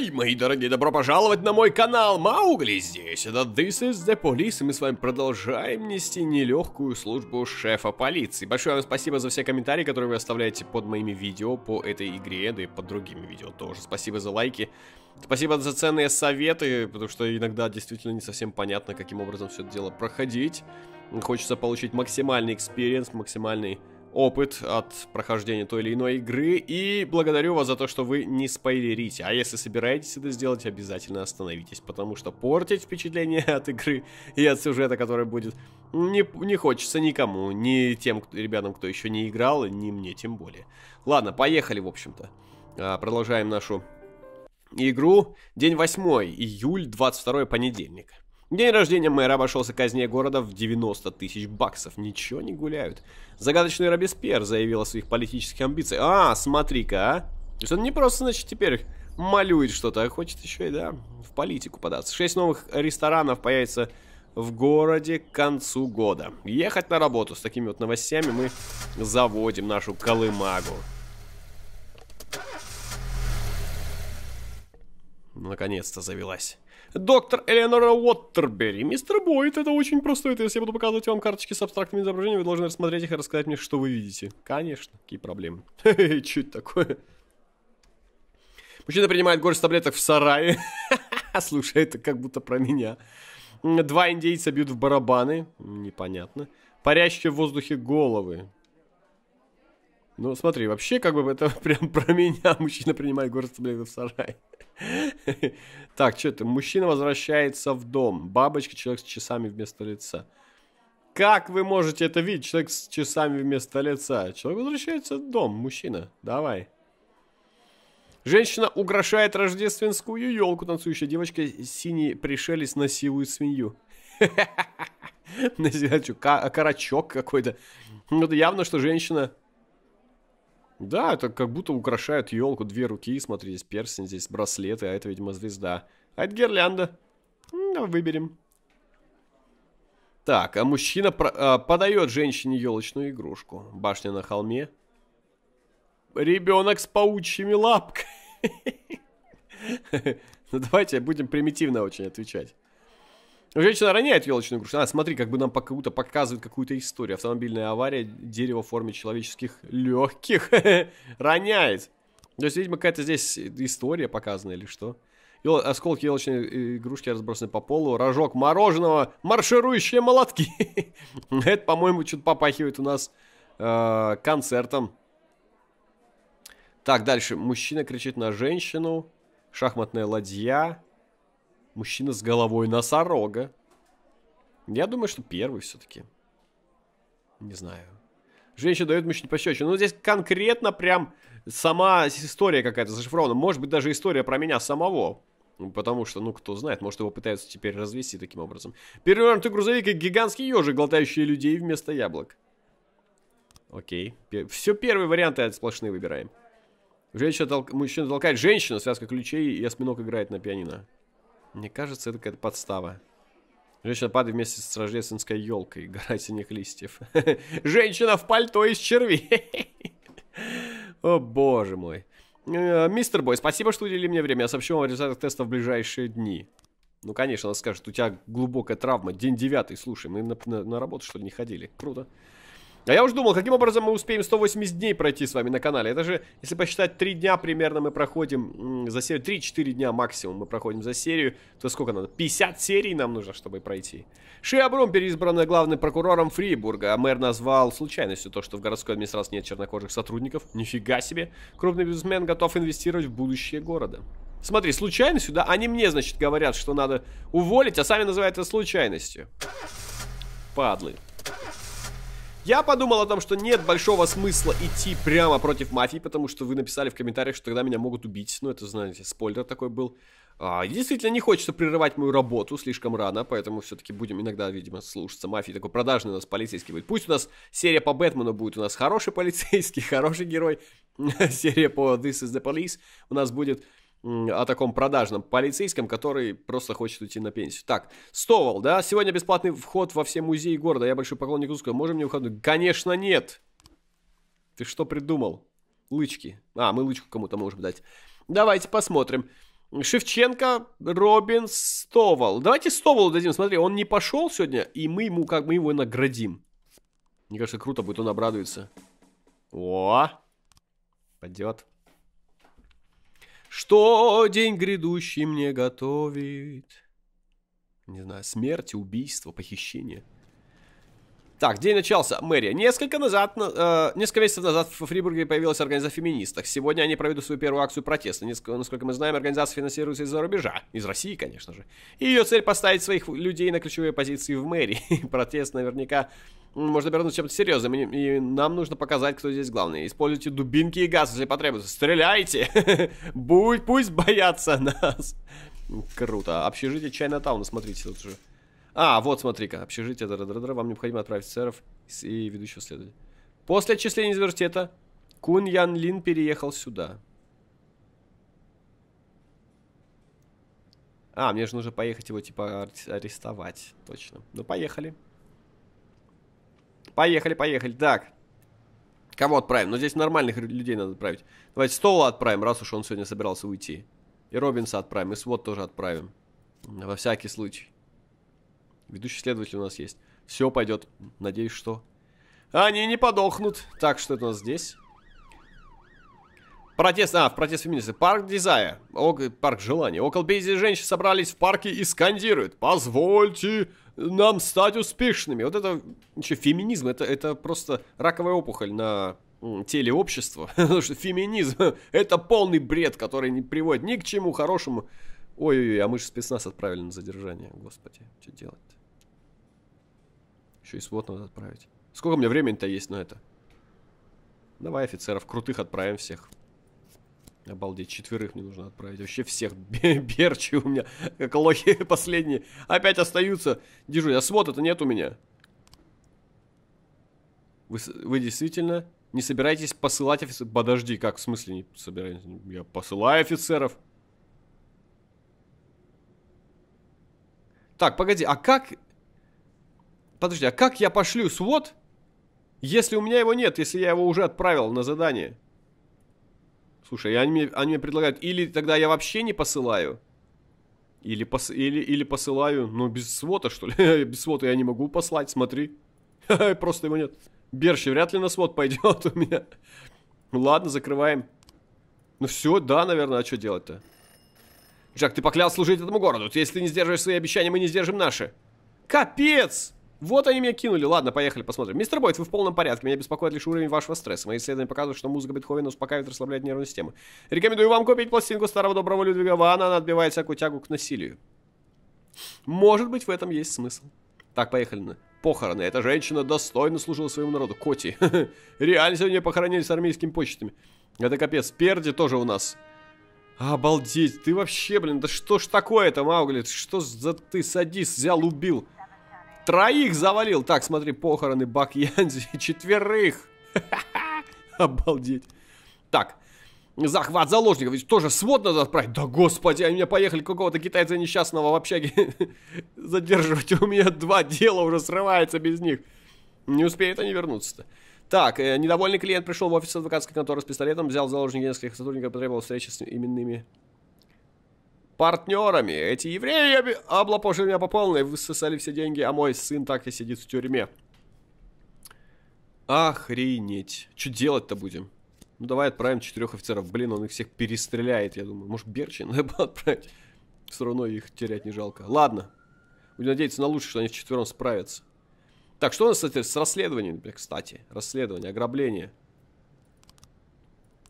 Эй, мои дорогие, добро пожаловать на мой канал Маугли здесь. Это This is the Police, и мы с вами продолжаем нести нелегкую службу шефа полиции. Большое вам спасибо за все комментарии, которые вы оставляете под моими видео по этой игре, да и под другими видео тоже. Спасибо за лайки. Спасибо за ценные советы, потому что иногда действительно не совсем понятно, каким образом все это дело проходить. Хочется получить максимальный experience, максимальный опыт от прохождения той или иной игры. И благодарю вас за то, что вы не спойлерите. А если собираетесь это сделать, обязательно остановитесь. Потому что портить впечатление от игры и от сюжета, который будет, не, не хочется никому. Ни тем кто, ребятам, кто еще не играл, ни мне тем более. Ладно, поехали, в общем-то. А, продолжаем нашу игру. День 8, июль, 22 понедельник. День рождения мэра обошелся казне города в 90 тысяч баксов. Ничего не гуляют. Загадочный Робеспьер заявил о своих политических амбициях. А, смотри-ка, а. То есть он не просто, значит, теперь малюет что-то, а хочет еще и, да, в политику податься. Шесть новых ресторанов появится в городе к концу года. Ехать на работу с такими вот новостями мы заводим нашу колымагу. Наконец-то завелась. Доктор Элеонора Уоттербери. Мистер Бойт, это очень просто. Это если я буду показывать вам карточки с абстрактными изображениями, вы должны рассмотреть их и рассказать мне, что вы видите. Конечно, какие проблемы. Чуть такое. Мужчина принимает горсть таблеток в сарае. Слушай, это как будто про меня. Два индейца бьют в барабаны. Непонятно. Парящие в воздухе головы. Ну, смотри, вообще, как бы это прям про меня. Мужчина принимает горсть таблеток в сарае. Так, что это? Мужчина возвращается в дом. Бабочка, человек с часами вместо лица. Как вы можете это видеть? Человек с часами вместо лица. Человек возвращается в дом. Мужчина, давай. Женщина украшает рождественскую елку. Танцующая девочка, синий пришелец насилует свинью. Карачок какой-то. Ну, явно, что женщина да, это как будто украшают елку. Две руки, смотри, здесь перстень, здесь браслеты, а это, видимо, звезда. А это гирлянда. Давай выберем. Так, а мужчина про, а, подает женщине елочную игрушку. Башня на холме. Ребенок с паучьими лапками. Ну давайте будем примитивно очень отвечать. Женщина роняет елочную игрушку. А, смотри, как бы нам как будто показывает какую-то историю. Автомобильная авария, дерево в форме человеческих легких роняет. То есть, видимо, какая-то здесь история показана или что. Ел... Осколки елочной игрушки разбросаны по полу. Рожок мороженого. Марширующие молотки. Это, по-моему, что-то попахивает у нас э, концертом. Так, дальше. Мужчина кричит на женщину. Шахматная ладья. Мужчина с головой носорога. Я думаю, что первый все-таки. Не знаю. Женщина дает мужчине пощечину. Ну, здесь конкретно прям сама история какая-то зашифрована. Может быть, даже история про меня самого. Потому что, ну, кто знает, может, его пытаются теперь развести таким образом. Перевернутый грузовик и гигантский ежик, глотающий людей вместо яблок. Окей. Все первые варианты сплошные выбираем. Женщина толк... Мужчина толкает женщину, связка ключей, и осьминог играет на пианино. Мне кажется, это какая-то подстава. Женщина падает вместе с рождественской елкой. Гора синих листьев. Женщина в пальто из червей. О, боже мой. Э, мистер Бой, спасибо, что уделили мне время. Я сообщу вам о результатах теста в ближайшие дни. Ну, конечно, она скажет, у тебя глубокая травма. День девятый, слушай, мы на, на, на работу, что ли, не ходили. Круто. А я уже думал, каким образом мы успеем 180 дней пройти с вами на канале. Это же, если посчитать, 3 дня примерно мы проходим за серию. 3-4 дня максимум мы проходим за серию. То сколько надо? 50 серий нам нужно, чтобы пройти. Шиабрум переизбрана главным прокурором Фрибурга, а мэр назвал случайностью то, что в городской администрации нет чернокожих сотрудников. Нифига себе. Крупный бизнесмен готов инвестировать в будущее города. Смотри, случайностью, да? Они мне, значит, говорят, что надо уволить, а сами называют это случайностью. Падлы. Я подумал о том, что нет большого смысла идти прямо против мафии, потому что вы написали в комментариях, что тогда меня могут убить. Ну, это, знаете, спойлер такой был. А, действительно, не хочется прерывать мою работу слишком рано, поэтому все-таки будем иногда, видимо, слушаться мафии. Такой продажный у нас полицейский будет. Пусть у нас серия по Бэтмену будет у нас хороший полицейский, хороший герой. серия по This is the Police у нас будет о таком продажном полицейском, который просто хочет уйти на пенсию. Так, Стовал, да? Сегодня бесплатный вход во все музеи города. Я большой поклонник русского. Можем мне входить? Конечно, нет. Ты что придумал? Лычки. А, мы лычку кому-то можем дать. Давайте посмотрим. Шевченко, Робин, Стовал. Давайте Стовалу дадим. Смотри, он не пошел сегодня, и мы ему как мы его наградим. Мне кажется, круто будет, он обрадуется. О, пойдет. Что день грядущий мне готовит? Не знаю, смерть, убийство, похищение. Так, день начался. Мэрия. Несколько назад, э, несколько месяцев назад в Фрибурге появилась организация феминисток. Сегодня они проведут свою первую акцию протеста. Несколько, насколько мы знаем, организация финансируется из-за рубежа. Из России, конечно же. И ее цель поставить своих людей на ключевые позиции в мэрии. Протест наверняка может обернуться чем-то серьезным. И, и нам нужно показать, кто здесь главный. Используйте дубинки и газ, если потребуется. Стреляйте! Будь, пусть боятся нас. Круто. Общежитие Чайна Тауна, смотрите, тут же. А, вот, смотри-ка, общежитие, дра -дра -дра, вам необходимо отправить офицеров и ведущего следователя. После отчисления из университета Кун Ян Лин переехал сюда. А, мне же нужно поехать его, типа, арестовать. Точно. Ну, поехали. Поехали, поехали. Так. Кого отправим? Ну, здесь нормальных людей надо отправить. Давайте Стоула отправим, раз уж он сегодня собирался уйти. И Робинса отправим, и Свод тоже отправим. Во всякий случай. Ведущий следователь у нас есть. Все пойдет. Надеюсь, что... Они не подохнут. Так, что это у нас здесь? Протест, а, в протест феминисты. Парк Дизая. Парк желания. Около 50 женщин собрались в парке и скандируют. Позвольте нам стать успешными. Вот это, еще феминизм, это, это просто раковая опухоль на теле общества. Потому что феминизм это полный бред, который не приводит ни к чему хорошему. Ой-ой-ой, а мы же спецназ отправили на задержание. Господи, что делать-то? Еще и свод надо отправить. Сколько у меня времени-то есть на это? Давай офицеров крутых отправим всех. Обалдеть, четверых мне нужно отправить. Вообще всех. Берчи у меня, как лохи последние. Опять остаются. Держу, а свод-то нет у меня. Вы, вы действительно не собираетесь посылать офицеров? Подожди, как в смысле не собираетесь? Я посылаю офицеров. Так, погоди, а как Подожди, а как я пошлю свод, если у меня его нет, если я его уже отправил на задание? Слушай, они мне, они мне предлагают, или тогда я вообще не посылаю, или, пос, или, или посылаю, ну, без свота, что ли? без свота я не могу послать, смотри. Просто его нет. Берши вряд ли на свод пойдет у меня. Ну ладно, закрываем. Ну все, да, наверное, а что делать-то? Джак, ты поклялся служить этому городу. Если ты не сдерживаешь свои обещания, мы не сдержим наши. Капец! Вот они меня кинули. Ладно, поехали посмотрим. Мистер Бойт, вы в полном порядке. Меня беспокоит лишь уровень вашего стресса. Мои исследования показывают, что музыка Бетховена успокаивает и расслабляет нервную систему. Рекомендую вам купить пластинку старого доброго Людвига Вана. Она отбивает всякую тягу к насилию. Может быть, в этом есть смысл. Так, поехали на похороны. Эта женщина достойно служила своему народу. Коти. Реально сегодня похоронили с армейскими почтами. Это капец. Перди тоже у нас. Обалдеть. Ты вообще, блин, да что ж такое-то, Маугли? Что за ты садись взял, убил? Троих завалил. Так, смотри, похороны Бак Янзи. Четверых. Обалдеть. Так. Захват заложников. Ведь тоже свод надо отправить. Да господи, они меня поехали какого-то китайца несчастного в общаге задерживать. У меня два дела уже срывается без них. Не успеют они вернуться-то. Так, э, недовольный клиент пришел в офис адвокатской конторы с пистолетом, взял в заложники нескольких сотрудников, потребовал встречи с именными партнерами. Эти евреи облапошили меня по полной, высосали все деньги, а мой сын так и сидит в тюрьме. Охренеть. Что делать-то будем? Ну, давай отправим четырех офицеров. Блин, он их всех перестреляет, я думаю. Может, Берчи надо было отправить? Все равно их терять не жалко. Ладно. Будем надеяться на лучшее, что они вчетвером справятся. Так, что у нас, кстати, с расследованием, кстати? Расследование, ограбление.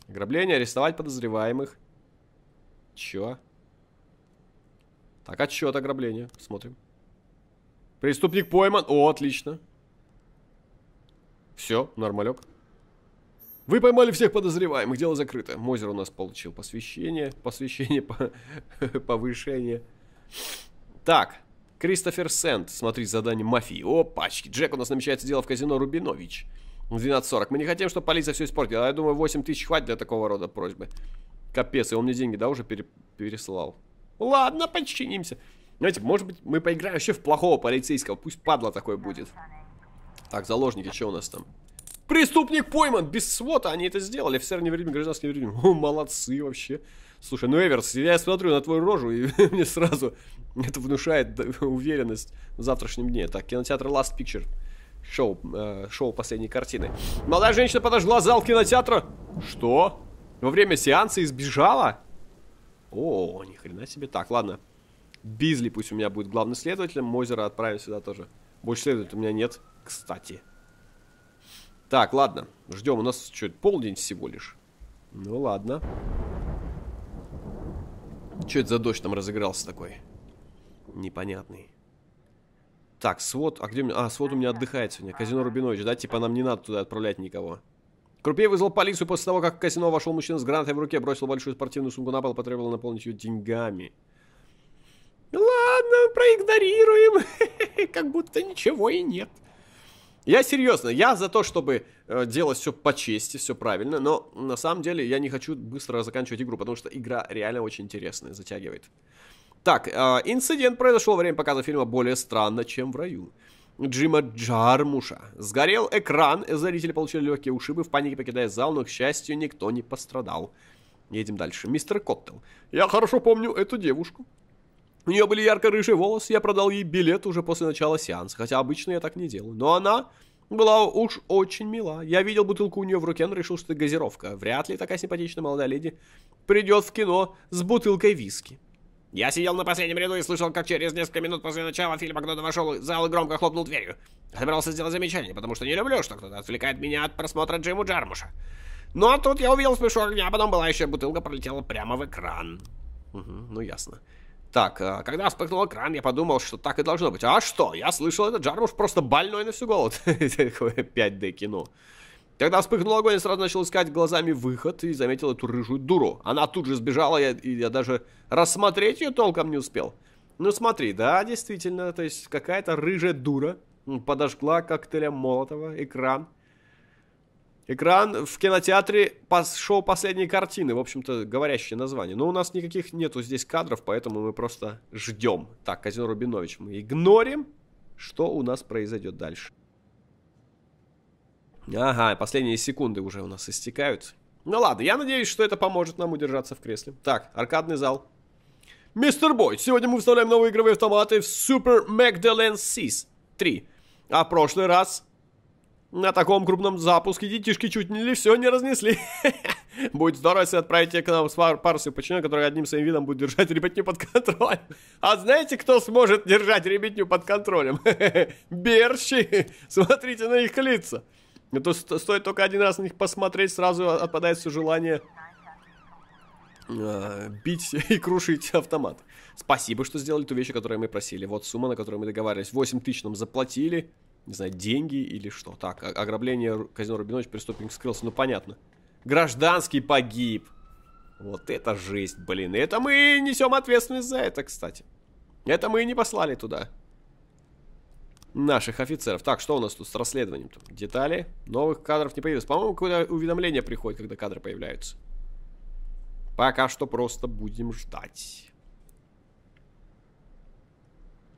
Ограбление, арестовать подозреваемых. Чё? Так, отсчет ограбления. Смотрим. Преступник пойман. О, отлично. Все, нормалек. Вы поймали всех подозреваемых, дело закрыто. Мозер у нас получил посвящение, посвящение, по, повышение. Так, Кристофер Сент, смотри, задание мафии. О, пачки. Джек, у нас намечается дело в казино Рубинович. 12.40. Мы не хотим, чтобы полиция все испортила. Я думаю, 8 тысяч хватит для такого рода просьбы. Капец, и он мне деньги, да, уже пере переслал. Ладно, подчинимся. Знаете, может быть, мы поиграем вообще в плохого полицейского. Пусть падла такой будет. Так, заложники, что у нас там? Преступник пойман! Без свота они это сделали. Офицер невредимый, гражданский невредимый. О, молодцы вообще. Слушай, ну, Эверс, я смотрю на твою рожу, и мне сразу это внушает уверенность в завтрашнем дне. Так, кинотеатр Last Picture. Шоу, э, шоу последней картины. Молодая женщина подожгла зал кинотеатра. Что? Во время сеанса избежала? О, ни хрена себе. Так, ладно. Бизли пусть у меня будет главным следователем. Мозера отправим сюда тоже. Больше следователей у меня нет, кстати. Так, ладно. Ждем. У нас что, полдень всего лишь. Ну, ладно. Что это за дождь там разыгрался такой? Непонятный. Так, свод. А где у меня... А, свод у меня отдыхает сегодня. Казино Рубинович, да? Типа нам не надо туда отправлять никого. Крупье вызвал полицию после того, как в казино вошел мужчина с гранатой в руке, бросил большую спортивную сумку на пол, потребовал наполнить ее деньгами. Ладно, проигнорируем. как будто ничего и нет. Я серьезно, я за то, чтобы э, делать все по чести, все правильно, но на самом деле я не хочу быстро заканчивать игру, потому что игра реально очень интересная, затягивает. Так, э, инцидент произошел во время показа фильма более странно, чем в раю. Джима Джармуша. Сгорел экран, зрители получили легкие ушибы, в панике покидая зал, но, к счастью, никто не пострадал. Едем дальше. Мистер Коттел. Я хорошо помню эту девушку. У нее были ярко-рыжие волосы, я продал ей билет уже после начала сеанса, хотя обычно я так не делаю. Но она была уж очень мила. Я видел бутылку у нее в руке, но решил, что это газировка. Вряд ли такая симпатичная молодая леди придет в кино с бутылкой виски. Я сидел на последнем ряду и слышал, как через несколько минут после начала фильма кто-то вошел в зал и громко хлопнул дверью. Собирался сделать замечание, потому что не люблю, что кто-то отвлекает меня от просмотра Джиму Джармуша. Ну а тут я увидел вспышку огня, а потом была еще бутылка, пролетела прямо в экран. Угу, ну ясно. Так, а, когда вспыхнул экран, я подумал, что так и должно быть. А что? Я слышал, этот Джармуш просто больной на всю голову. 5D кино. Когда вспыхнул огонь, я сразу начал искать глазами выход и заметил эту рыжую дуру. Она тут же сбежала, и я даже рассмотреть ее толком не успел. Ну смотри, да, действительно, то есть какая-то рыжая дура подожгла коктейлем Молотова экран Экран в кинотеатре шоу последней картины, в общем-то, говорящее название. Но у нас никаких нету здесь кадров, поэтому мы просто ждем. Так, Казино Рубинович, мы игнорим, что у нас произойдет дальше. Ага, последние секунды уже у нас истекают. Ну ладно, я надеюсь, что это поможет нам удержаться в кресле. Так, аркадный зал. Мистер Бой, сегодня мы вставляем новые игровые автоматы в Super Magdalene Seas 3. А в прошлый раз на таком крупном запуске детишки чуть не все не разнесли. Будет здорово, если отправите к нам пару своих подчиненных, которые одним своим видом будут держать ребятню под контролем. А знаете, кто сможет держать ребятню под контролем? Берщи. Смотрите на их лица. Это стоит только один раз на них посмотреть, сразу отпадает все желание э, бить и крушить автомат. Спасибо, что сделали ту вещь, которую мы просили. Вот сумма, на которую мы договаривались. 8 тысяч нам заплатили не знаю, деньги или что. Так, ограбление казино Рубинович, преступник скрылся, ну понятно. Гражданский погиб. Вот это жесть, блин. И это мы несем ответственность за это, кстати. Это мы не послали туда. Наших офицеров. Так, что у нас тут с расследованием? -то? Детали. Новых кадров не появилось. По-моему, какое-то уведомление приходит, когда кадры появляются. Пока что просто будем ждать.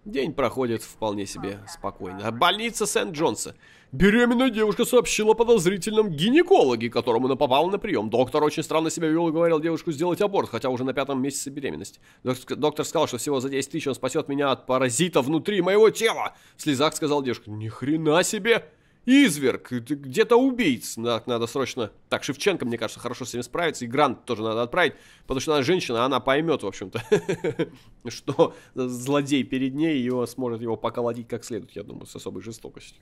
День проходит вполне себе спокойно. Больница Сент-Джонса. Беременная девушка сообщила о подозрительном гинекологе, которому она попала на прием. Доктор очень странно себя вел и говорил девушку сделать аборт, хотя уже на пятом месяце беременности. Доктор сказал, что всего за 10 тысяч он спасет меня от паразита внутри моего тела. В слезах сказал девушка, ни хрена себе. Изверг, где-то убийц. Надо, надо срочно... Так, Шевченко, мне кажется, хорошо с этим справится. И Грант тоже надо отправить, потому что она женщина, она поймет, в общем-то, что злодей перед ней, и сможет его поколотить как следует, я думаю, с особой жестокостью.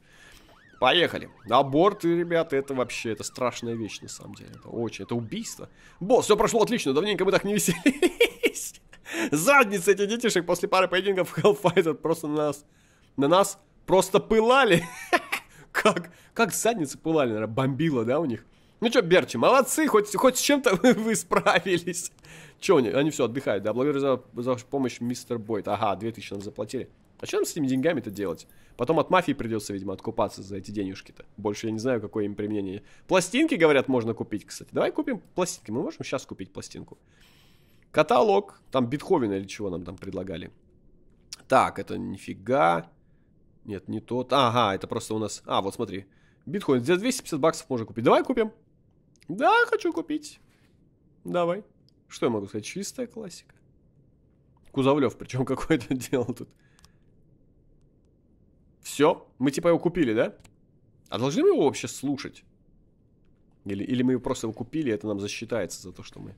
Поехали. Аборты, ребята, это вообще, это страшная вещь, на самом деле. Это очень, это убийство. Босс, все прошло отлично, давненько мы так не веселились. Задницы этих детишек после пары поединков в Hellfighter просто на нас, на нас просто пылали. как, как задницы пылали, наверное, бомбило, да, у них? Ну что, Берчи, молодцы, хоть, хоть с чем-то вы справились. Че они? Они все отдыхают, да? Благодарю за, за помощь, мистер Бойт. Ага, 2000 нам заплатили. А что нам с этими деньгами-то делать? Потом от мафии придется, видимо, откупаться за эти денежки-то. Больше я не знаю, какое им применение. Пластинки, говорят, можно купить, кстати. Давай купим пластинки. Мы можем сейчас купить пластинку. Каталог. Там Бетховена или чего нам там предлагали. Так, это нифига. Нет, не тот. Ага, это просто у нас... А, вот смотри. Биткоин за 250 баксов можно купить. Давай купим. Да, хочу купить. Давай. Что я могу сказать? Чистая классика. Кузовлев, причем какой-то делал тут. Все, мы типа его купили, да? А должны мы его вообще слушать? Или, или мы просто его купили, и это нам засчитается за то, что мы...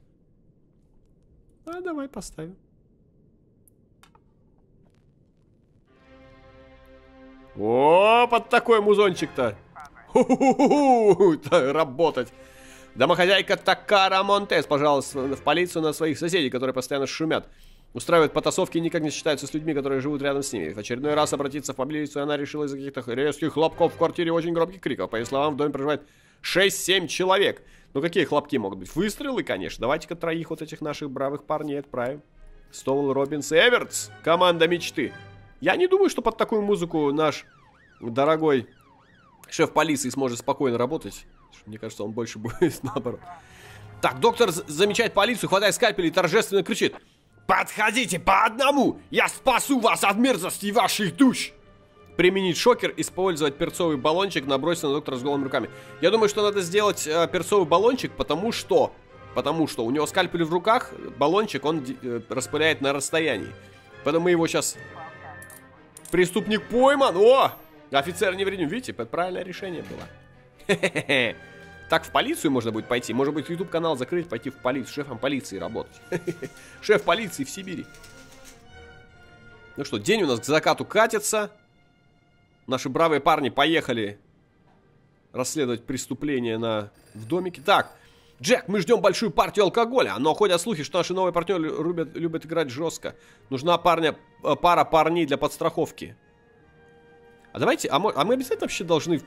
А, давай поставим. О, под такой музончик-то. Работать. Домохозяйка Такара Монтес, пожалуйста, в полицию на своих соседей, которые постоянно шумят. Устраивают потасовки и никак не считаются с людьми, которые живут рядом с ними. В очередной раз обратиться в полицию она решила из-за каких-то резких хлопков в квартире очень громких криков. По ее словам, в доме проживает 6-7 человек. Ну какие хлопки могут быть? Выстрелы, конечно. Давайте-ка троих вот этих наших бравых парней отправим. Стоул Робинс Эвертс, команда мечты. Я не думаю, что под такую музыку наш дорогой шеф полиции сможет спокойно работать. Мне кажется, он больше будет наоборот. Так, доктор замечает полицию, хватает скальпель и торжественно кричит. Подходите по одному! Я спасу вас от мерзости ваших душ! Применить шокер, использовать перцовый баллончик, набросить на доктора с голыми руками. Я думаю, что надо сделать э, перцовый баллончик, потому что... Потому что у него скальпель в руках, баллончик он э, распыляет на расстоянии. Поэтому мы его сейчас Преступник пойман. О! Офицер невредим. Видите, это правильное решение было. Так в полицию можно будет пойти. Может быть, YouTube канал закрыть, пойти в полицию. Шефом полиции работать. Шеф полиции в Сибири. Ну что, день у нас к закату катится. Наши бравые парни поехали расследовать преступление на... в домике. Так, Джек, мы ждем большую партию алкоголя, но ходят слухи, что наши новые партнеры любят, любят играть жестко. Нужна парня, э, пара парней для подстраховки. А давайте, а мы, а мы обязательно вообще должны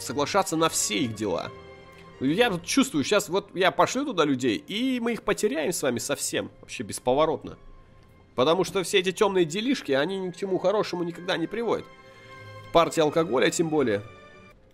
соглашаться на все их дела. Я тут чувствую, сейчас вот я пошлю туда людей, и мы их потеряем с вами совсем, вообще бесповоротно. Потому что все эти темные делишки, они ни к чему хорошему никогда не приводят. Партия алкоголя тем более.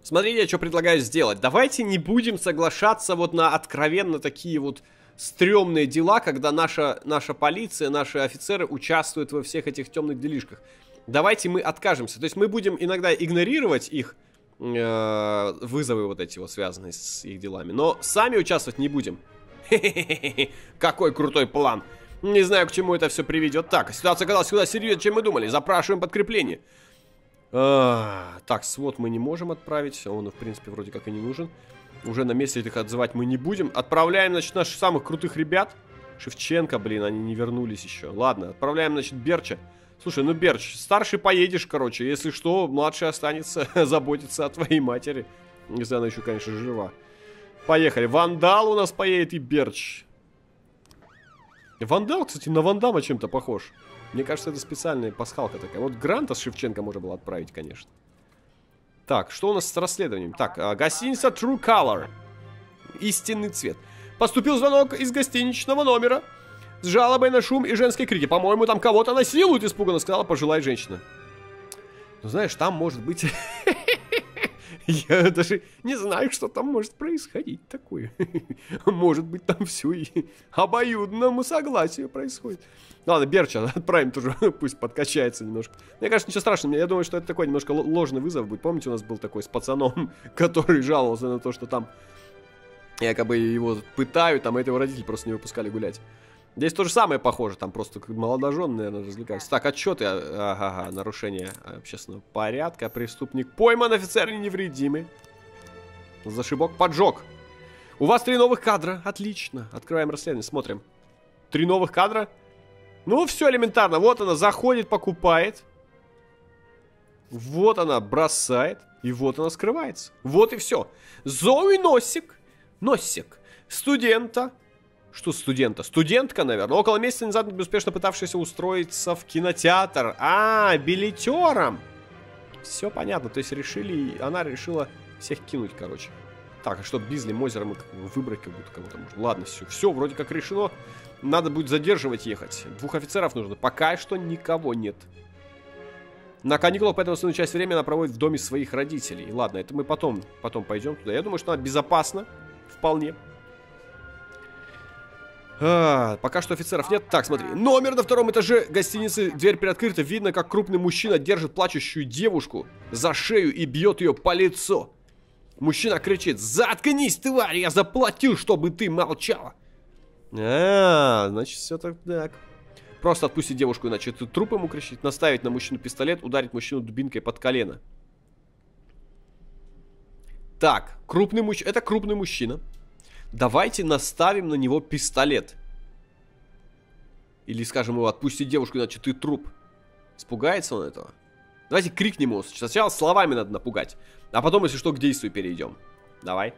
Смотрите, я что предлагаю сделать. Давайте не будем соглашаться вот на откровенно такие вот стрёмные дела, когда наша, наша полиция, наши офицеры участвуют во всех этих темных делишках. Давайте мы откажемся. То есть мы будем иногда игнорировать их вызовы вот эти вот, связанные с их делами. Но сами участвовать не будем. Какой крутой план. Не знаю, к чему это все приведет. Так, ситуация оказалась куда серьезнее, чем мы думали. Запрашиваем подкрепление. А, так, свод мы не можем отправить. Он, в принципе, вроде как и не нужен. Уже на месте их отзывать мы не будем. Отправляем, значит, наших самых крутых ребят. Шевченко, блин, они не вернулись еще. Ладно, отправляем, значит, Берча. Слушай, ну, Берч, старший поедешь, короче. Если что, младший останется заботиться о твоей матери. Если она еще, конечно, жива. Поехали. Вандал у нас поедет и Берч. Вандал, кстати, на Вандама чем-то похож. Мне кажется, это специальная пасхалка такая. Вот Гранта с Шевченко можно было отправить, конечно. Так, что у нас с расследованием? Так, а, гостиница True Color. Истинный цвет. Поступил звонок из гостиничного номера с жалобой на шум и женские крики. По-моему, там кого-то насилуют, испуганно сказала пожилая женщина. Ну, знаешь, там может быть... Я даже не знаю, что там может происходить такое. Может быть, там все и обоюдному согласию происходит. Ладно, Берча отправим тоже, пусть подкачается немножко. Мне кажется, ничего страшного. Я думаю, что это такой немножко ложный вызов будет. Помните, у нас был такой с пацаном, который жаловался на то, что там якобы его пытают, там, это его родители просто не выпускали гулять. Здесь то же самое похоже, там просто молодоженные, наверное, развлекаются. Так, отчеты, а, ага, ага, нарушение общественного порядка, преступник пойман, офицер невредимый. Зашибок, поджог. У вас три новых кадра, отлично. Открываем расследование, смотрим. Три новых кадра. Ну, все элементарно. Вот она заходит, покупает. Вот она бросает. И вот она скрывается. Вот и все. Зои Носик. Носик. Студента что студента? Студентка, наверное. Около месяца назад успешно пытавшаяся устроиться в кинотеатр. А, билетером. Все понятно. То есть решили... Она решила всех кинуть, короче. Так, а что, Бизли, Мозера мы выбрать как будто кого-то можно. Ладно, все. Все, вроде как решено. Надо будет задерживать ехать. Двух офицеров нужно. Пока что никого нет. На каникулах, поэтому основную часть времени она проводит в доме своих родителей. Ладно, это мы потом, потом пойдем туда. Я думаю, что она безопасна. Вполне. А, пока что офицеров нет. Так, смотри. Номер на втором этаже гостиницы. Дверь приоткрыта. Видно, как крупный мужчина держит плачущую девушку за шею и бьет ее по лицу. Мужчина кричит. Заткнись, тварь! Я заплатил, чтобы ты молчала. А, значит, все так. так. Просто отпустить девушку, иначе ты труп ему кричит, наставить на мужчину пистолет, ударить мужчину дубинкой под колено. Так, крупный мужчина. Это крупный мужчина. Давайте наставим на него пистолет. Или скажем его, отпусти девушку, иначе ты труп. Испугается он этого? Давайте крикнем его. Сначала словами надо напугать. А потом, если что, к действию перейдем. Давай.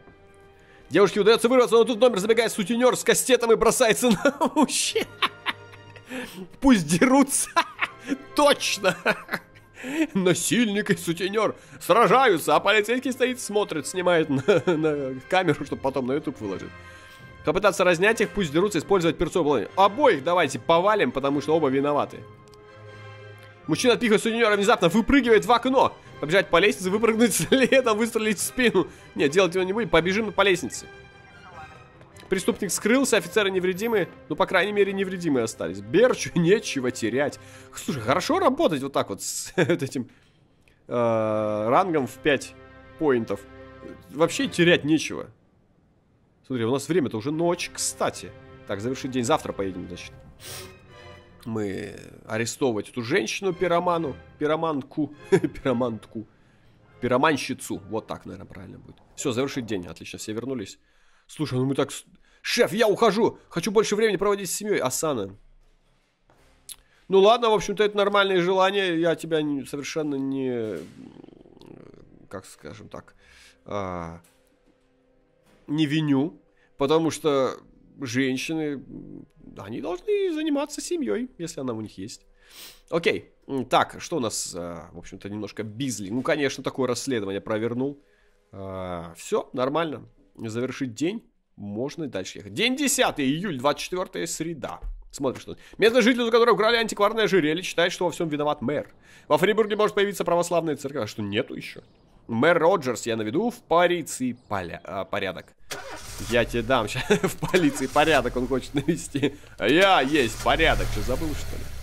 Девушке удается вырваться, но тут номер забегает сутенер с кастетом и бросается на мужчин. Пусть дерутся. Точно. Насильник и сутенер сражаются, а полицейский стоит, смотрит, снимает на, на камеру, чтобы потом на YouTube выложить. Попытаться разнять их, пусть дерутся, использовать перцовое плане. Обоих давайте повалим, потому что оба виноваты. Мужчина отпихивает сутенера, внезапно выпрыгивает в окно. Побежать по лестнице, выпрыгнуть следом, выстрелить в спину. Нет, делать его не будет, побежим по лестнице. Преступник скрылся, офицеры невредимые. Ну, по крайней мере, невредимые остались. Берчу нечего терять. Слушай, хорошо работать вот так вот с этим э, рангом в 5 поинтов. Вообще терять нечего. Смотри, у нас время-то уже ночь, кстати. Так, завершить день. Завтра поедем, значит. Мы арестовывать эту женщину, пироману. Пироманку. Пиромантку. Пироманщицу. Вот так, наверное, правильно будет. Все, завершить день. Отлично, все вернулись. Слушай, ну мы так Шеф, я ухожу. Хочу больше времени проводить с семьей. Асана. Ну ладно, в общем-то, это нормальные желания. Я тебя совершенно не... Как скажем так... А, не виню. Потому что женщины, они должны заниматься семьей, если она у них есть. Окей. Так, что у нас, а, в общем-то, немножко бизли. Ну, конечно, такое расследование провернул. А, все, нормально. Завершить день можно и дальше ехать. День 10 июль, 24 среда. Смотришь тут. Местный житель, у которого украли антикварное ожерелье, считает, что во всем виноват мэр. Во Фрибурге может появиться православная церковь. А что, нету еще? Мэр Роджерс, я наведу в полиции поля, а, порядок. Я тебе дам сейчас в полиции порядок, он хочет навести. Я есть порядок. Что, забыл, что ли?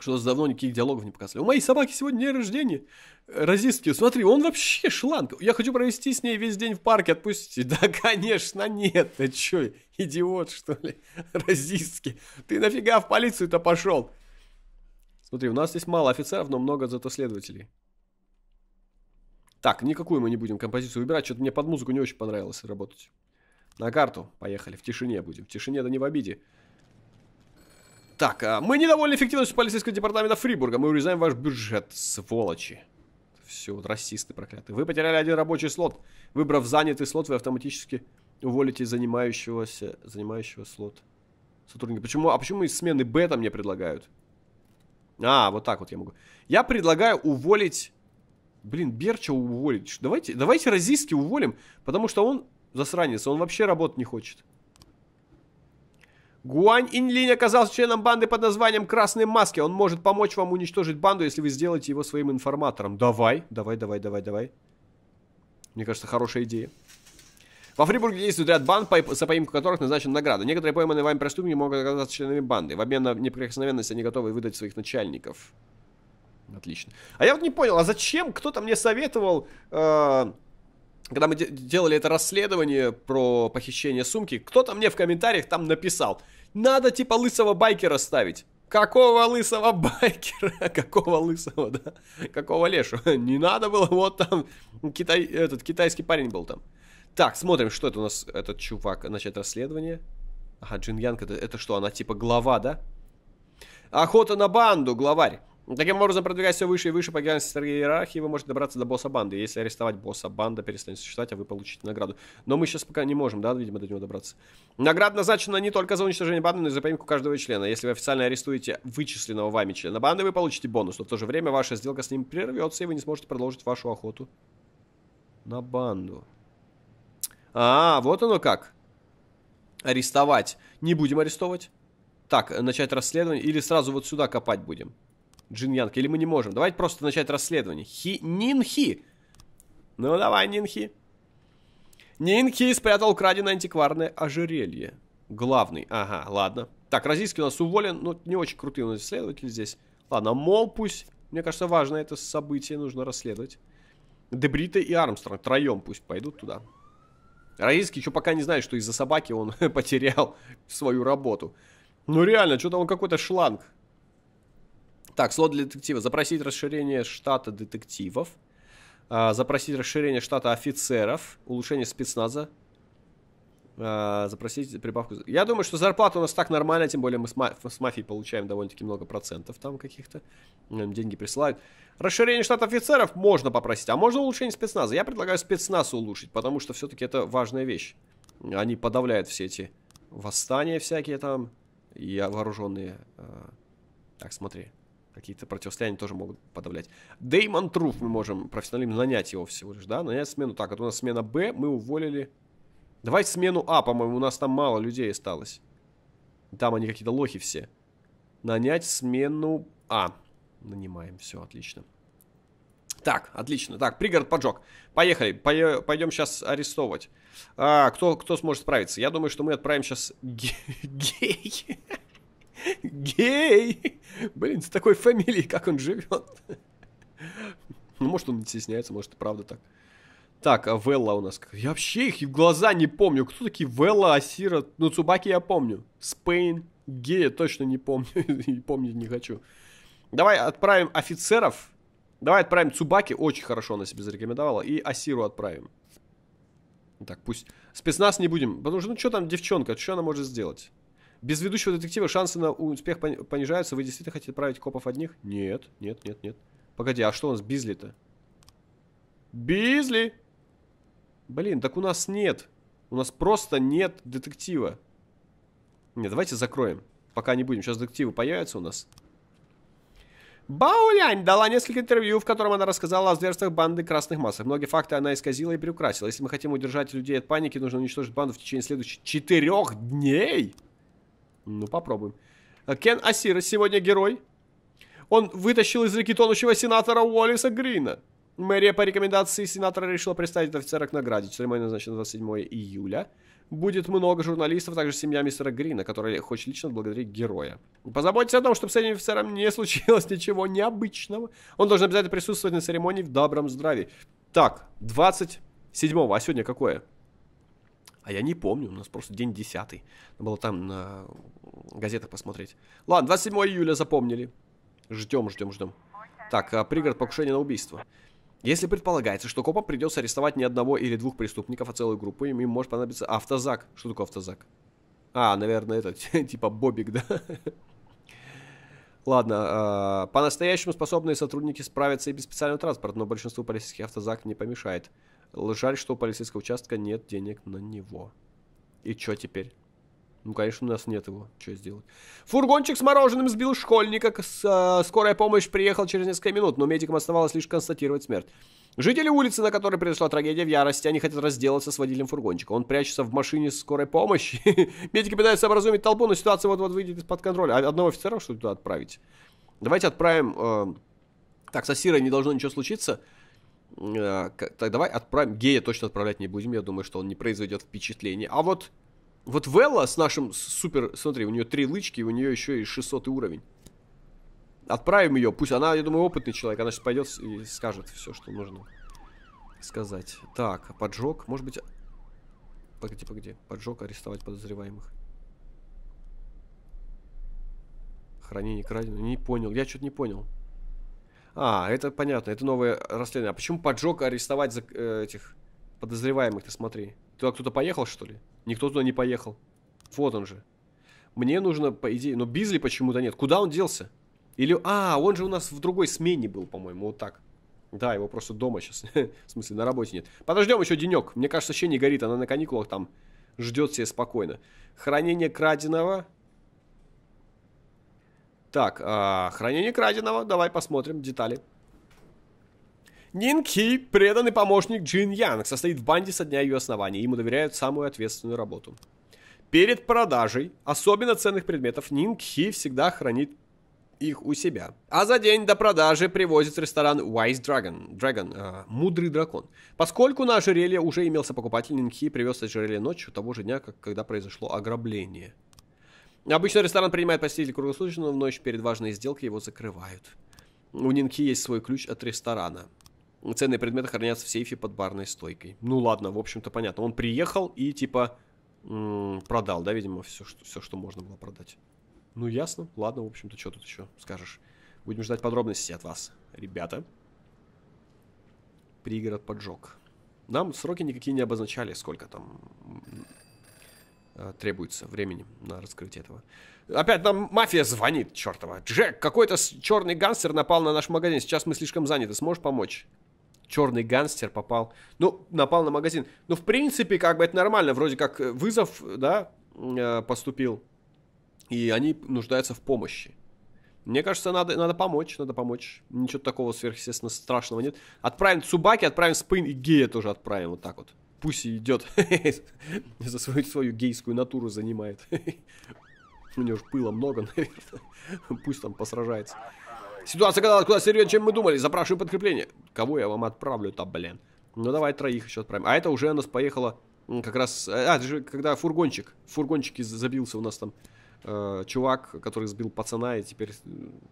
Что-то давно никаких диалогов не показывали. У моей собаки сегодня день рождения. Разистки, смотри, он вообще шланг. Я хочу провести с ней весь день в парке, отпустите. Да, конечно, нет. Ты чё, идиот, что ли? Разистки. Ты нафига в полицию-то пошел? Смотри, у нас здесь мало офицеров, но много зато следователей. Так, никакую мы не будем композицию выбирать. Что-то мне под музыку не очень понравилось работать. На карту. Поехали. В тишине будем. В тишине, да не в обиде. Так, а мы недовольны эффективностью полицейского департамента Фрибурга. Мы урезаем ваш бюджет, сволочи. Все, вот расисты проклятые. Вы потеряли один рабочий слот. Выбрав занятый слот, вы автоматически уволите занимающегося, занимающего слот сотрудника. Почему, а почему из смены Б там мне предлагают? А, вот так вот я могу. Я предлагаю уволить... Блин, Берча уволить. Давайте, давайте Разиски уволим, потому что он засранец, он вообще работать не хочет. Гуань Инлинь оказался членом банды под названием Красные Маски. Он может помочь вам уничтожить банду, если вы сделаете его своим информатором. Давай, давай, давай, давай, давай. Мне кажется, хорошая идея. Во Фрибурге действует ряд банд, за поимку которых назначена награда. Некоторые пойманные вами преступники могут оказаться членами банды. В обмен на неприкосновенность они готовы выдать своих начальников. Отлично. А я вот не понял, а зачем кто-то мне советовал... Э когда мы делали это расследование про похищение сумки, кто-то мне в комментариях там написал, надо типа лысого байкера ставить. Какого лысого байкера? Какого лысого, да? Какого лешу? Не надо было, вот там китай, этот китайский парень был там. Так, смотрим, что это у нас, этот чувак, начать расследование. Ага, Джин Янг, это, это что, она типа глава, да? Охота на банду, главарь. Таким образом, продвигаясь все выше и выше по гангстерской иерархии, вы можете добраться до босса банды. Если арестовать босса, банда перестанет существовать, а вы получите награду. Но мы сейчас пока не можем, да, видимо, до него добраться. Награда назначена не только за уничтожение банды, но и за поимку каждого члена. Если вы официально арестуете вычисленного вами члена банды, вы получите бонус. Но в то же время ваша сделка с ним прервется, и вы не сможете продолжить вашу охоту на банду. А, вот оно как. Арестовать. Не будем арестовывать. Так, начать расследование или сразу вот сюда копать будем. Джин Янг, или мы не можем? Давайте просто начать расследование. Хи... Нинхи! Ну, давай, Нинхи. Нинхи спрятал украденное антикварное ожерелье. Главный. Ага, ладно. Так, Розийский у нас уволен. Ну, не очень крутые у нас исследователи здесь. Ладно, Мол пусть. Мне кажется, важно это событие. Нужно расследовать. Дебрита и Армстронг. Троем пусть пойдут туда. Раиски еще пока не знает, что из-за собаки он потерял свою работу. Ну реально, что-то он какой-то шланг. Так, слот для детектива. Запросить расширение штата детективов. А, запросить расширение штата офицеров. Улучшение спецназа. А, запросить прибавку. Я думаю, что зарплата у нас так нормальная, тем более мы с, ма- с мафией получаем довольно-таки много процентов там каких-то. Деньги присылают. Расширение штата офицеров можно попросить, а можно улучшение спецназа. Я предлагаю спецназ улучшить, потому что все-таки это важная вещь. Они подавляют все эти восстания всякие там и вооруженные. А, так, смотри. Какие-то противостояния тоже могут подавлять. Деймон Труф мы можем профессионально нанять его всего лишь, да? Нанять смену. Так, это у нас смена Б, мы уволили... Давай смену А, по-моему, у нас там мало людей осталось. Там они какие-то лохи все. Нанять смену А. Нанимаем, все, отлично. Так, отлично. Так, пригород поджог. Поехали. Пойдем сейчас арестовывать. А, кто, кто сможет справиться? Я думаю, что мы отправим сейчас гей. Гей! Блин, с такой фамилией, как он живет. Ну, может, он не стесняется, может, и правда так. Так, а Велла у нас. Я вообще их в глаза не помню. Кто такие Велла, Асира? Ну, Цубаки я помню. Спейн, Гея точно не помню. И помнить не хочу. Давай отправим офицеров. Давай отправим Цубаки. Очень хорошо она себе зарекомендовала. И Асиру отправим. Так, пусть... Спецназ не будем. Потому что, ну, что там девчонка? Что она может сделать? Без ведущего детектива шансы на успех понижаются. Вы действительно хотите отправить копов одних? Нет, нет, нет, нет. Погоди, а что у нас Бизли-то? Бизли! Блин, так у нас нет. У нас просто нет детектива. Нет, давайте закроем. Пока не будем. Сейчас детективы появятся у нас. Баулянь дала несколько интервью, в котором она рассказала о зверствах банды красных масок. Многие факты она исказила и приукрасила. Если мы хотим удержать людей от паники, нужно уничтожить банду в течение следующих четырех дней. Ну, попробуем. А Кен Асира сегодня герой. Он вытащил из реки тонущего сенатора Уоллиса Грина. Мэрия по рекомендации сенатора решила представить офицера к награде. Церемония назначена 27 июля. Будет много журналистов, также семья мистера Грина, который хочет лично благодарить героя. Позаботьтесь о том, чтобы с этим офицером не случилось ничего необычного. Он должен обязательно присутствовать на церемонии в добром здравии. Так, 27 а сегодня какое? А я не помню, у нас просто день 10 Надо было там на газетах посмотреть. Ладно, 27 июля запомнили. Ждем, ждем, ждем. Так, а пригород покушения на убийство. Если предполагается, что копам придется арестовать не одного или двух преступников, а целую группу, им может понадобиться автозак. Что такое автозак? А, наверное, это типа Бобик, да? Ладно, э, по-настоящему способные сотрудники справятся и без специального транспорта, но большинству полицейских автозак не помешает. Жаль, что у полицейского участка нет денег на него. И что теперь? Ну, конечно, у нас нет его. Что сделать? Фургончик с мороженым сбил школьника. С, э, скорая помощь приехал через несколько минут, но медикам оставалось лишь констатировать смерть. Жители улицы, на которой произошла трагедия, в ярости. Они хотят разделаться с водителем фургончика. Он прячется в машине скорой помощи. Медики пытаются образумить толпу, но ситуация вот-вот выйдет из-под контроля. А одного офицера что ли туда отправить? Давайте отправим... Э... Так, со Сирой не должно ничего случиться. Э, так, давай отправим. Гея точно отправлять не будем. Я думаю, что он не произведет впечатление. А вот, вот Велла с нашим супер... Смотри, у нее три лычки, у нее еще и 600 уровень. Отправим ее. Пусть она, я думаю, опытный человек. Она сейчас пойдет и скажет все, что нужно сказать. Так, поджог. Может быть... Погоди, погоди. Поджог, арестовать подозреваемых. Хранение краденого. Не понял. Я что-то не понял. А, это понятно, это новое расследование. А почему поджог арестовать за, э, этих подозреваемых, ты смотри? Туда кто-то поехал, что ли? Никто туда не поехал. Вот он же. Мне нужно, по идее... Но Бизли почему-то нет. Куда он делся? Или... А, он же у нас в другой смене был, по-моему, вот так. Да, его просто дома сейчас. в смысле, на работе нет. Подождем еще денек. Мне кажется, вообще не горит. Она на каникулах там ждет себе спокойно. Хранение краденого. Так, а, хранение краденого. Давай посмотрим детали. Нин Ки, преданный помощник Джин Янг, состоит в банде со дня ее основания. Ему доверяют самую ответственную работу. Перед продажей особенно ценных предметов Нин Ки всегда хранит их у себя. А за день до продажи привозит в ресторан Wise Dragon, Dragon э, мудрый дракон. Поскольку на ожерелье уже имелся покупатель, Нинхи привез ожерелье ночью того же дня, как, когда произошло ограбление. Обычно ресторан принимает посетителей круглосуточно, но в ночь перед важной сделкой его закрывают. У Нинки есть свой ключ от ресторана. Ценные предметы хранятся в сейфе под барной стойкой. Ну ладно, в общем-то понятно. Он приехал и типа продал, да, видимо, все что, все, что можно было продать. Ну ясно, ладно, в общем-то, что тут еще скажешь. Будем ждать подробностей от вас, ребята. Пригород поджог. Нам сроки никакие не обозначали, сколько там требуется времени на раскрытие этого. Опять нам мафия звонит, чертова. Джек, какой-то черный гангстер напал на наш магазин. Сейчас мы слишком заняты. Сможешь помочь? Черный гангстер попал. Ну, напал на магазин. Ну, в принципе, как бы это нормально. Вроде как вызов, да, э, поступил. И они нуждаются в помощи. Мне кажется, надо, надо помочь, надо помочь. Ничего такого сверхъестественно страшного нет. Отправим Цубаки, отправим Спейн и Гея тоже отправим вот так вот. Пусть идет за свою, свою гейскую натуру занимает. У него же пыла много, наверное. Пусть там посражается. Ситуация оказалась куда серьезнее, чем мы думали. Запрашиваю подкрепление. Кого я вам отправлю-то, блин? Ну, давай троих еще отправим. А это уже у нас поехало как раз... А, это же когда фургончик. Фургончик забился у нас там. Э, чувак, который сбил пацана, и теперь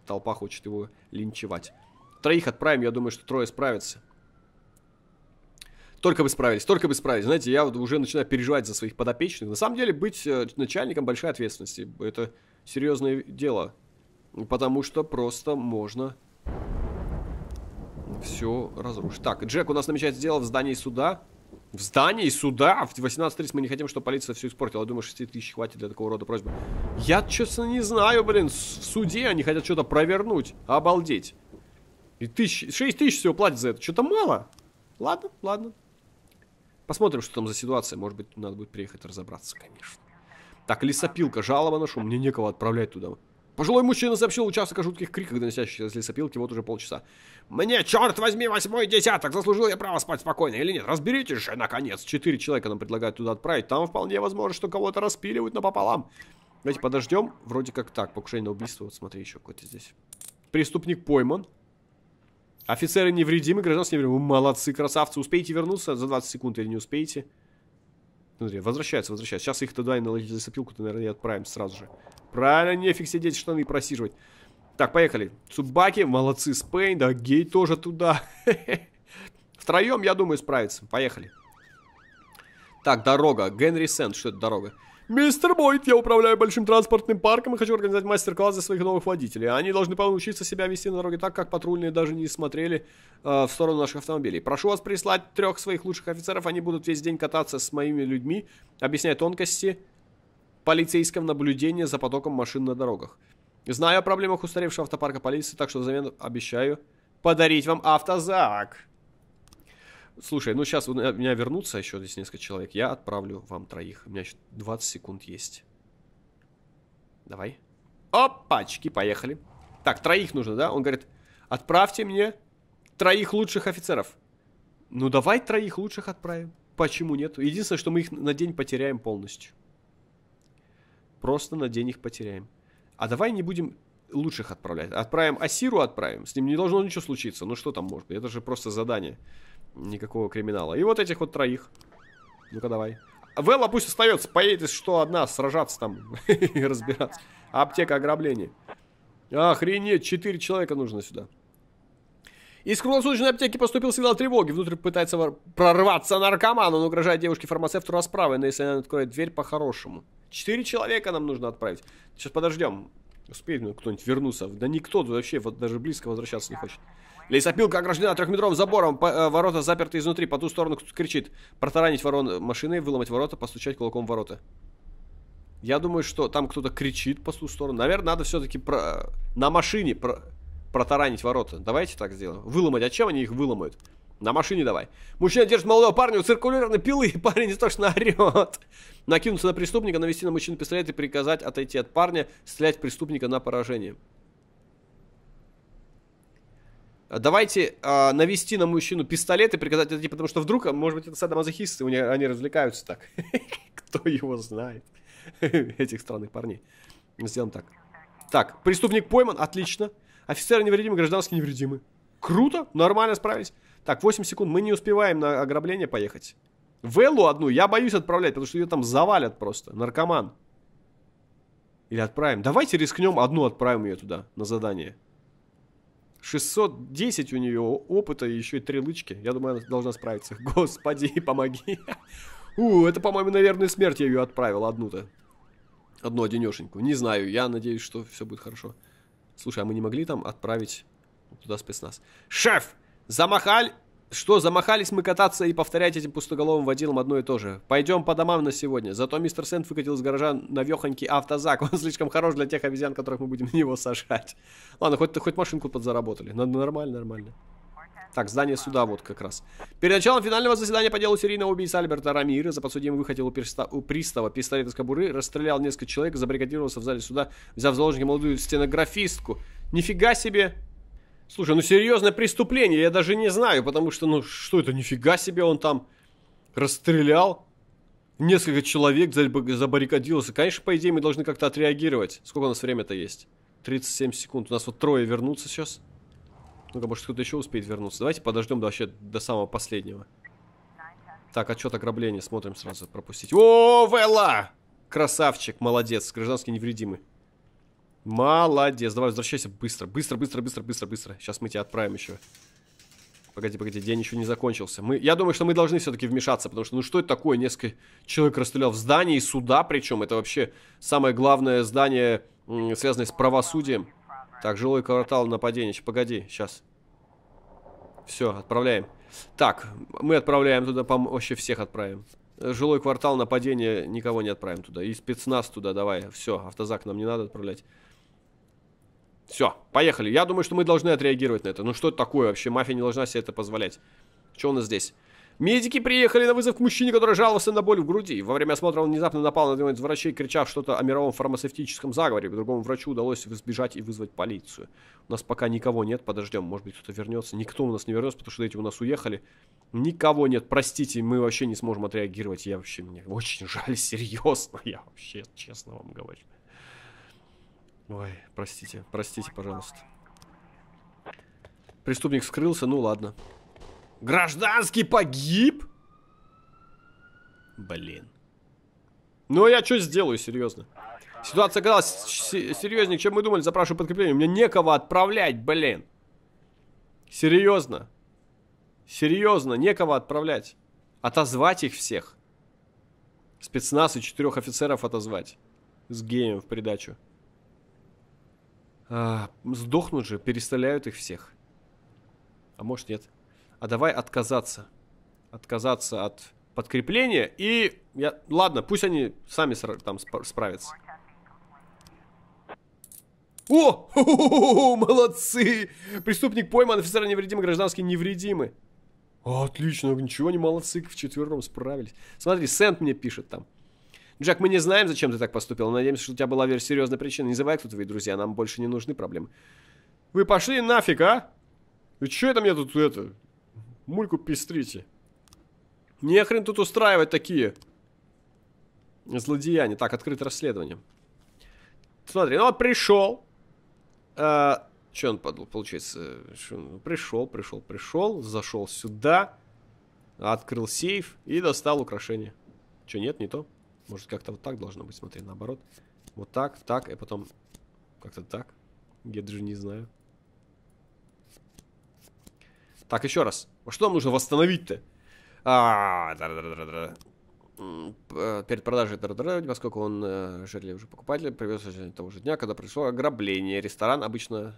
толпа хочет его линчевать. Троих отправим, я думаю, что трое справятся. Только бы справились, только бы справились. Знаете, я вот уже начинаю переживать за своих подопечных. На самом деле, быть э, начальником большая ответственность. Это серьезное дело. Потому что просто можно все разрушить. Так, Джек у нас намечается дело в здании суда. В здании суда? В 18.30 мы не хотим, чтобы полиция все испортила. Я думаю, 6 тысяч хватит для такого рода просьбы. Я, честно, не знаю, блин. В суде они хотят что-то провернуть. Обалдеть. И тысяч, 6 тысяч всего платят за это. Что-то мало. Ладно, ладно. Посмотрим, что там за ситуация. Может быть, надо будет приехать разобраться, конечно. Так, лесопилка, жалоба на. Мне некого отправлять туда. Пожилой мужчина сообщил участок о жутких криках, доносящихся из лесопилки вот уже полчаса. «Мне, черт возьми, восьмой десяток! Заслужил я право спать спокойно или нет? Разберитесь же, наконец!» Четыре человека нам предлагают туда отправить. Там вполне возможно, что кого-то распиливают напополам. Давайте подождем. Вроде как так, покушение на убийство. Вот смотри, еще какой-то здесь. Преступник пойман. Офицеры невредимы, гражданские невредимы. Молодцы, красавцы. Успеете вернуться за 20 секунд или не успеете? Смотри, возвращается, возвращается. Сейчас их туда и на лесопилку-то, наверное, и отправим сразу же. Правильно, нефиг сидеть штаны просиживать. Так, поехали. Цубаки, молодцы, Спейн, да, Гей тоже туда. Втроем, я думаю, справится. Поехали. Так, дорога. Генри Сент, что это дорога? Мистер Бойт, я управляю большим транспортным парком и хочу организовать мастер-класс для своих новых водителей. Они должны научиться себя вести на дороге так, как патрульные даже не смотрели э, в сторону наших автомобилей. Прошу вас прислать трех своих лучших офицеров, они будут весь день кататься с моими людьми, объясняя тонкости полицейском наблюдении за потоком машин на дорогах. Знаю о проблемах устаревшего автопарка полиции, так что взамен обещаю подарить вам автозак. Слушай, ну сейчас у меня вернутся еще здесь несколько человек. Я отправлю вам троих. У меня еще 20 секунд есть. Давай. Опачки, поехали. Так, троих нужно, да? Он говорит, отправьте мне троих лучших офицеров. Ну, давай троих лучших отправим. Почему нет? Единственное, что мы их на день потеряем полностью. Просто на день их потеряем. А давай не будем лучших отправлять. Отправим Асиру, отправим. С ним не должно ничего случиться. Ну что там может быть? Это же просто задание. Никакого криминала. И вот этих вот троих. Ну-ка давай. Велла пусть остается. Поедет, что одна, сражаться там и разбираться. Аптека ограбления. Охренеть, четыре человека нужно сюда. Из круглосуточной аптеки поступил сигнал тревоги. Внутрь пытается прорваться наркоман. Он угрожает девушке-фармацевту расправой, но если она откроет дверь по-хорошему. Четыре человека нам нужно отправить. Сейчас подождем. Успеет ну, кто-нибудь вернуться. Да никто вообще вот даже близко возвращаться не хочет. Лесопилка ограждена трехметровым забором. По, э, ворота заперты изнутри. По ту сторону кричит. Протаранить ворон машины, выломать ворота, постучать кулаком в ворота. Я думаю, что там кто-то кричит по ту сторону. Наверное, надо все-таки про... на машине про протаранить ворота. Давайте так сделаем. Выломать. А чем они их выломают? На машине давай. Мужчина держит молодого парня у циркулярной пилы, и парень истошно орет. Накинуться на преступника, навести на мужчину пистолет и приказать отойти от парня, стрелять преступника на поражение. Давайте э, навести на мужчину пистолет и приказать отойти, потому что вдруг, может быть, это садомазохисты, у них, они развлекаются так. Кто его знает, этих странных парней. Сделаем так. Так, преступник пойман, отлично. Офицеры невредимы, гражданские невредимы. Круто, нормально справились. Так, 8 секунд, мы не успеваем на ограбление поехать. Веллу одну я боюсь отправлять, потому что ее там завалят просто. Наркоман. Или отправим. Давайте рискнем, одну отправим ее туда, на задание. 610 у нее опыта и еще и три лычки. Я думаю, она должна справиться. Господи, помоги. У, это, по-моему, наверное, смерть я ее отправил одну-то. Одну одинешеньку. Не знаю, я надеюсь, что все будет хорошо. Слушай, а мы не могли там отправить туда спецназ? Шеф! Замахали... Что, замахались мы кататься и повторять этим пустоголовым водилам одно и то же. Пойдем по домам на сегодня. Зато мистер Сент выкатил из гаража навехонький автозак. Он слишком хорош для тех обезьян, которых мы будем на него сажать. Ладно, хоть, хоть машинку подзаработали. Нормально, нормально. Так, здание суда вот как раз. Перед началом финального заседания по делу серийного убийцы Альберта Рамиреза подсудимый выхватил у, перста... у пристава пистолет из кобуры, расстрелял несколько человек, забаррикадировался в зале суда, взяв в заложники молодую стенографистку. Нифига себе! Слушай, ну серьезное преступление, я даже не знаю, потому что, ну, что это, нифига себе он там расстрелял. Несколько человек забаррикадировался. Конечно, по идее, мы должны как-то отреагировать. Сколько у нас время-то есть? 37 секунд. У нас вот трое вернутся сейчас. Ну-ка, может, кто-то еще успеет вернуться. Давайте подождем вообще до самого последнего. Так, отчет ограбления. Смотрим сразу. Пропустить. О, Вела! Красавчик, молодец. Гражданский невредимый. Молодец. Давай, возвращайся быстро. Быстро, быстро, быстро, быстро, быстро. Сейчас мы тебя отправим еще. Погоди, погоди, день еще не закончился. Мы, я думаю, что мы должны все-таки вмешаться, потому что, ну что это такое? Несколько человек расстрелял в здании суда, причем это вообще самое главное здание, связанное с правосудием. Так, жилой квартал нападения. Погоди, сейчас. Все, отправляем. Так, мы отправляем туда, вообще всех отправим. Жилой квартал нападения, никого не отправим туда. И спецназ туда давай. Все, автозак нам не надо отправлять. Все, поехали. Я думаю, что мы должны отреагировать на это. Ну что это такое вообще? Мафия не должна себе это позволять. Что у нас здесь? Медики приехали на вызов к мужчине, который жаловался на боль в груди. Во время осмотра он внезапно напал на одного из врачей, кричав что-то о мировом фармацевтическом заговоре. Другому врачу удалось избежать и вызвать полицию. У нас пока никого нет, подождем, может быть кто-то вернется. Никто у нас не вернется, потому что эти у нас уехали. Никого нет, простите, мы вообще не сможем отреагировать. Я вообще, мне очень жаль, серьезно. Я вообще, честно вам говорю. Ой, простите, простите, пожалуйста. Преступник скрылся, ну ладно. Гражданский погиб? Блин. Ну я что сделаю, серьезно? Ситуация оказалась серьезнее, чем мы думали. Запрашиваю подкрепление. Меня некого отправлять, блин. Серьезно. Серьезно, некого отправлять. Отозвать их всех. Спецназ и четырех офицеров отозвать. С геем в придачу. А, сдохнут же, перестреляют их всех. А может нет. А давай отказаться. Отказаться от подкрепления. И, я, ладно, пусть они сами там справятся. О! Молодцы! Преступник пойман, офицер невредимый, гражданский невредимый. Отлично, ничего не молодцы, в четвером справились. Смотри, Сент мне пишет там. Джек, мы не знаем, зачем ты так поступил. Надеемся, что у тебя была серьезная причина. Не забывай, кто твои друзья. Нам больше не нужны проблемы. Вы пошли нафиг, а? Вы что это мне тут, это, мульку пестрите? Не хрен тут устраивать такие злодеяния. Так, открыто расследование. Смотри, ну вот пришел. А, что он получается? Что, пришел, пришел, пришел, зашел сюда, открыл сейф и достал украшение. Что, нет, не то? Может, как-то вот так должно быть, смотри, наоборот. Вот так, так, и потом как-то так. Я даже не знаю. Так, еще раз. Что нам нужно восстановить-то? А, да, да, да, перед продажей, поскольку он э, жертве уже покупатель, привез того же дня, когда пришло ограбление. Ресторан обычно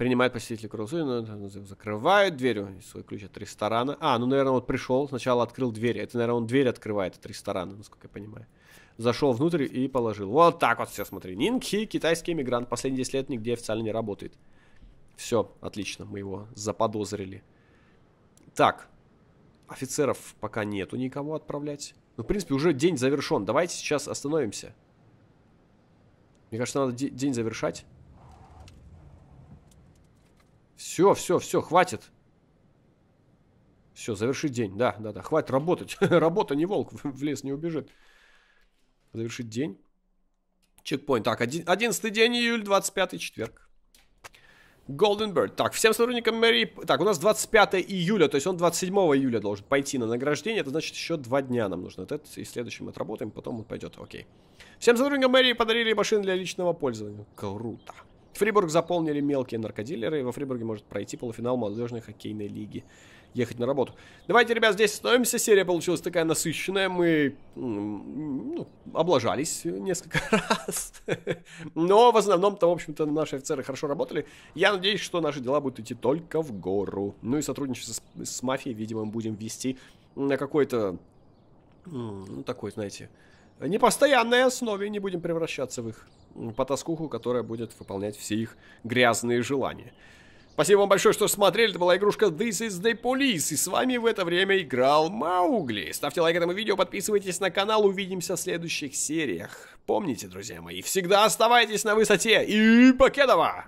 принимает посетителей кругосветно, закрывают дверь, свой ключ от ресторана. А, ну, наверное, вот пришел, сначала открыл дверь. Это, наверное, он дверь открывает от ресторана, насколько я понимаю. Зашел внутрь и положил. Вот так вот все, смотри. Нинки, китайский иммигрант, последние 10 лет нигде официально не работает. Все, отлично, мы его заподозрили. Так, офицеров пока нету никого отправлять. Ну, в принципе, уже день завершен. Давайте сейчас остановимся. Мне кажется, надо день завершать. Все, все, все, хватит. Все, завершить день. Да, да, да. Хватит работать. Работа не волк, в лес не убежит. Завершить день. Чекпоинт. Так, 11 день, июль, 25 четверг. Golden Bird. Так, всем сотрудникам мэрии... Так, у нас 25 июля, то есть он 27 июля должен пойти на награждение. Это значит, еще два дня нам нужно. Вот это и следующим отработаем, потом он пойдет. Окей. Всем сотрудникам мэрии подарили машины для личного пользования. Круто. Фрибург заполнили мелкие наркодилеры. Во Фрибурге может пройти полуфинал молодежной хоккейной лиги. Ехать на работу. Давайте, ребят, здесь остановимся. Серия получилась такая насыщенная. Мы ну, облажались несколько раз. Но в основном-то, в общем-то, наши офицеры хорошо работали. Я надеюсь, что наши дела будут идти только в гору. Ну и сотрудничество с, с мафией, видимо, мы будем вести на какой-то, ну, такой, знаете, непостоянной основе. Не будем превращаться в их потаскуху, которая будет выполнять все их грязные желания. Спасибо вам большое, что смотрели. Это была игрушка This is the Police. И с вами в это время играл Маугли. Ставьте лайк этому видео, подписывайтесь на канал. Увидимся в следующих сериях. Помните, друзья мои, всегда оставайтесь на высоте. И покедова!